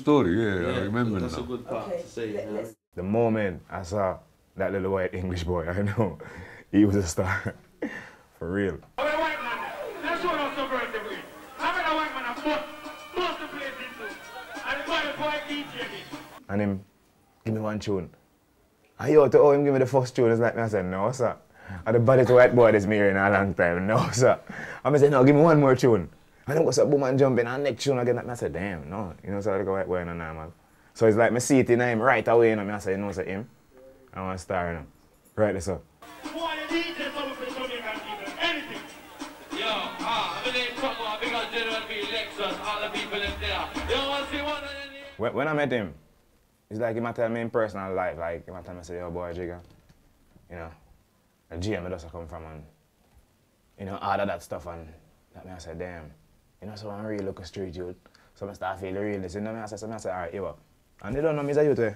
Story, yeah, I remember That's a good part Okay, to say. let- you The moment I saw that little white English boy, I know he was a star. For real. I'm a white man. Let's show us subversive way. I'm a white man. I'm bust, bust the place into. And the boy, the boy DJ. And him, give me one tune. I yo, to oh, him give me the first tune, it's like me, I said, no, sir. And the body to white boy this me hearing a long time, no, sir. And I said, no, give me one more tune. And then go say, boom, and jump next tune again. And I said, damn, no. You know, so I like a white boy, no normal. So it's like, me see it in him right away, you know, I say, you know, say him. I want to star in him. Right, this up. Boy, the DJ something for the Jamaican people. Anything. Yo, ah, I'm in trouble because General B. Lexus, all the people in there. You want to see one of them? When, when I met him, it's like he might tell me in personal life, like he might tell me, say, yo, boy, Jigga, you know, the GM does come from and, you know, all of that stuff. And that me, I said, damn, you know, so I'm really looking street youth. So I start feeling realness. You know me, I said, I said, all right, you up. And they don't know me as a youth, eh?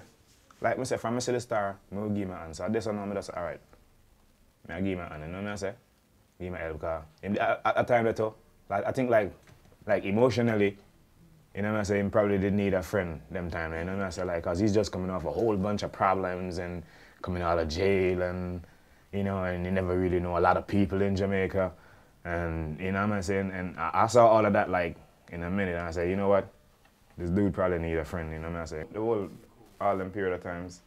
Like me say, from the star, will give my. So this one, me just, all right. I give my hand, you know me, I say? Give my help, in, at, at time too, like, I think like, like emotionally, you know what I'm saying? Probably did need a friend them time, you know what I'm saying? Like, cause he's just coming off a whole bunch of problems and coming out of jail and, you know, and he never really know a lot of people in Jamaica. And, you know what I'm saying? And I, saw all of that, like, in a minute, and I said, you know what? This dude probably need a friend, you know what I'm saying? The whole, all them period of times,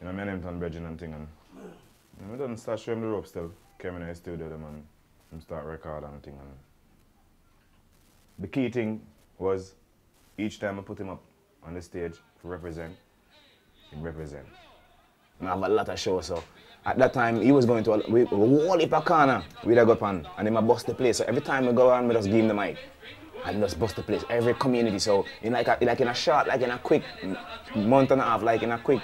you know, me and him done bridging and thing, and, you know, we start showing the rope still. Came in the studio, them, and, and start recording and thing, and the key thing was each time I put him up on the stage to represent, he represent. And I have a lot of shows, so at that time he was going to a, we, a corner we'd go up and he might bust the place. So every time we go on, we just give him the mic and just bust the place. Every community, so in like a, like in a short, like in a quick month and a half, like in a quick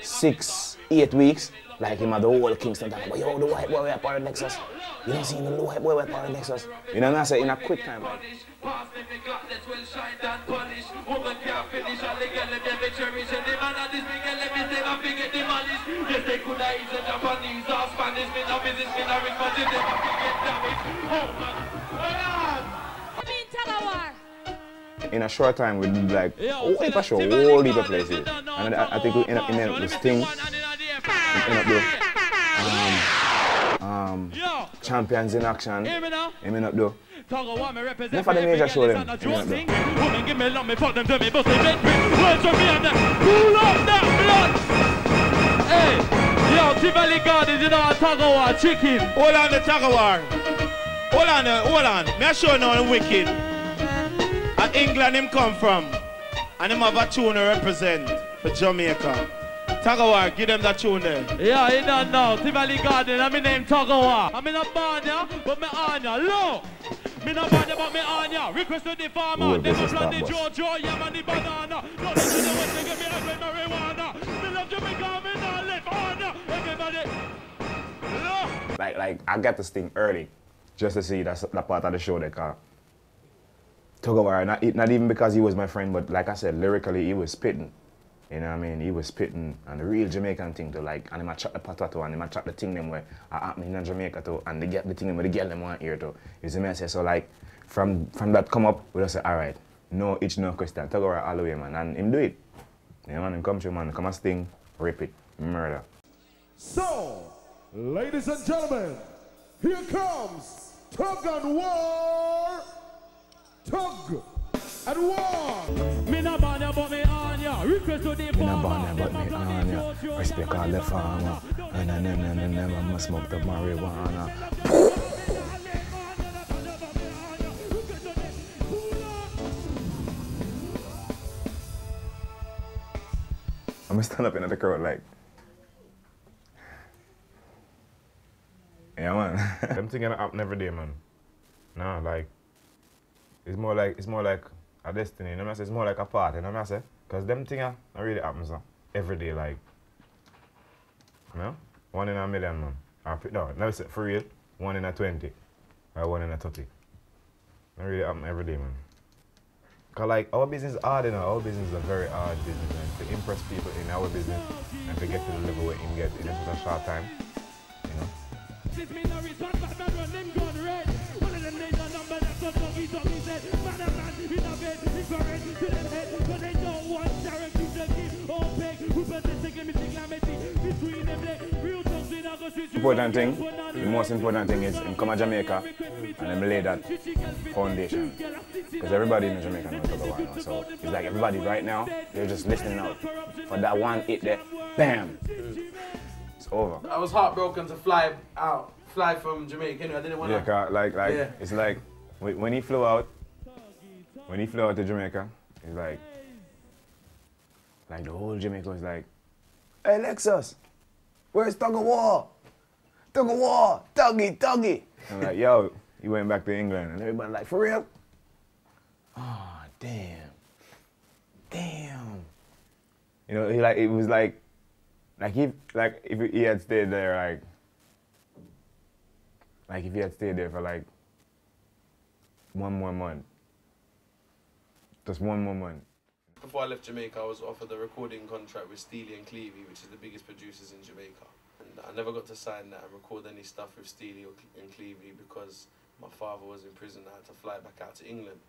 six, eight weeks, like him at the whole Kingston time. But yo, the white boy we are part Lexus. You don't see the white boy we are part Lexus. You know what I'm saying? In a quick time. Like. Yes, they in a short time we did like whole heap of show, whole heap of places. And I, I think we end up, end up with Sting, we end up with um, um, Champions in Action, Hear me we end up do. Toggle want me represent Enough the major show them. Not You know, Joe Woman give me love, me fuck them to me, bust they bed. Words from me and that. Cool up that blood. Hey, yo, Tivoli Gardens, you know, a Toggle want chicken. Hold on the Tuggawar. Hold on, hold on. Me I show you now the wicked. At England him come from. And him have a tune to represent for Jamaica. Tuggawar, give them that tune there. Yeah, you don't know. Tivoli Garden, and me name Tuggawar. I'm in a barnya, but me on ya. Low. Me no barnya, but me on ya. Request to the farmer. Ooh, Never this is plant the that. Jojo, yeah, man, the banana. No, this is the West, they give me a great marijuana. Me love Jamaica, me not left on ya. Everybody. Low. Like, like I got this thing early, just to see that, that part of the show that car. Tugawara, not, not even because he was my friend, but like I said, lyrically he was spitting. You know what I mean? He was spitting and the real Jamaican thing to like, and he might chat the potato and he might chat the thing them where I happening in Jamaica too, and they get the thing them where the girl them want hear too. You see me? I so like, from from that come up, we just say, all right, no itch, no question. Tugawara all the way, man, and him do it. Yeah, man, him come through, man, come a sting, rip it, murder. So, ladies and gentlemen, here comes Tug and War. Tug and War. Me no barnya, but me on ya. Request to the Me no farmer. born but me on ya. Respect all the the farmer. banana. And then, then, then, then, never must smoke the marijuana. I'm gonna stand up in the crowd like. Yeah, man. Them thing gonna happen every day, man. Nah, like. It's more like it's more like a destiny. You know what I? It's more like a part. You know what I? Cause them thing uh, not really happens uh, every day. Like. You know? One in a million, man. Or, no, no, for real. One in a twenty, or one in a thirty. Not really happen every day, man. Cause like our business is hard, you know. Our business is a very hard business, and to impress people in our business and to get to the level where him get in such a short time, you know. Important thing, the most important thing is him come to Jamaica and him lay that foundation. Because everybody in Jamaica knows about now. So it's like everybody right now, they're just listening out for that one hit there. Bam! It's over. I was heartbroken to fly out, fly from Jamaica. I didn't want Yeah, to. 'cause like like Yeah. it's like when when he flew out, when he flew out to Jamaica, it's like like the whole Jamaica was like, Hey Lexus, where's Tug of War? Tug of War, Tuggy, Tuggy. I'm like, yo, he went back to England and everybody like, for real? Oh damn. Damn. You know, he like it was like like if like if he had stayed there like like if he had stayed there for like one more month. Just one more month. Before I left Jamaica, I was offered a recording contract with Steely and Clevie, which is the biggest producers in Jamaica. And I never got to sign that and record any stuff with Steely or and Clevie because my father was in prison. I had to fly back out to England.